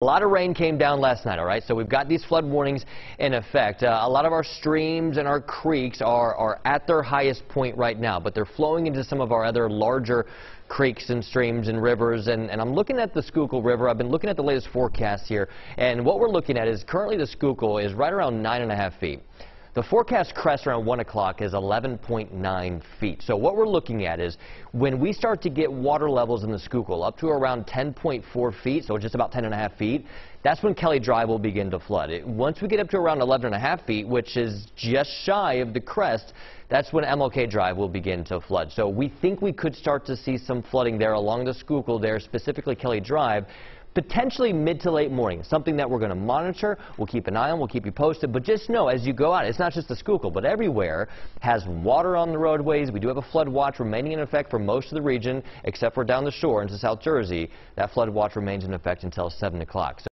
A lot of rain came down last night, all right? So we've got these flood warnings in effect. Uh, a lot of our streams and our creeks are, are at their highest point right now, but they're flowing into some of our other larger creeks and streams and rivers. And, and I'm looking at the Schuylkill River. I've been looking at the latest forecast here, and what we're looking at is currently the Schuylkill is right around nine and a half feet. The forecast crest around 1 o'clock is 11.9 feet. So what we're looking at is when we start to get water levels in the Schuylkill up to around 10.4 feet, so just about 10 and a half feet, that's when Kelly Drive will begin to flood. It, once we get up to around 11 and a half feet, which is just shy of the crest, that's when MLK Drive will begin to flood. So we think we could start to see some flooding there along the Schuylkill there, specifically Kelly Drive potentially mid to late morning. Something that we're going to monitor. We'll keep an eye on. We'll keep you posted. But just know, as you go out, it's not just the Schuylkill, but everywhere has water on the roadways. We do have a flood watch remaining in effect for most of the region, except for down the shore into South Jersey. That flood watch remains in effect until 7 o'clock.